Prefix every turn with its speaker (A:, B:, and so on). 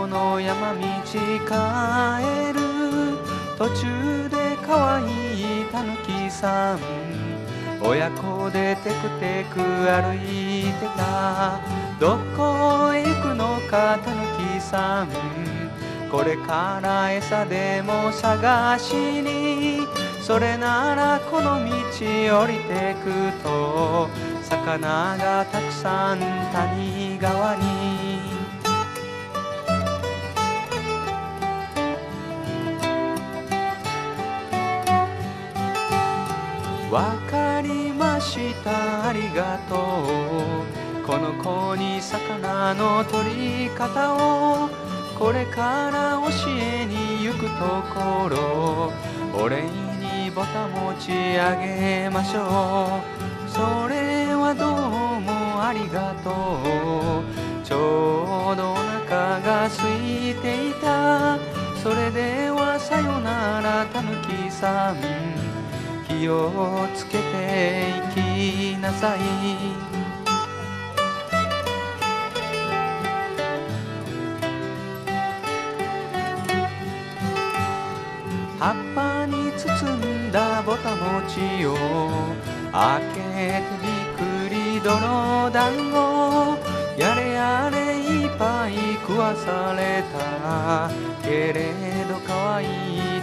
A: この山道帰る途中で可愛いたぬきさん。親子でテクテク歩いてた。どこへ行くのかたぬきさん。これから餌でも探しに。それならこの道降りてくと。魚がたくさん谷川に。わかりました。ありがとう。この子に魚の取り方をこれから教えに行くところ。お礼にボタン持ち上げましょう。それどうもありがとう。ちょうどお腹が空いていた。それではさよならたぬきさん。気をつけていきなさい。葉っぱに包んだぼたもちを開けてびっく泥団子やれやれいっぱい食わされた。けれどかわいい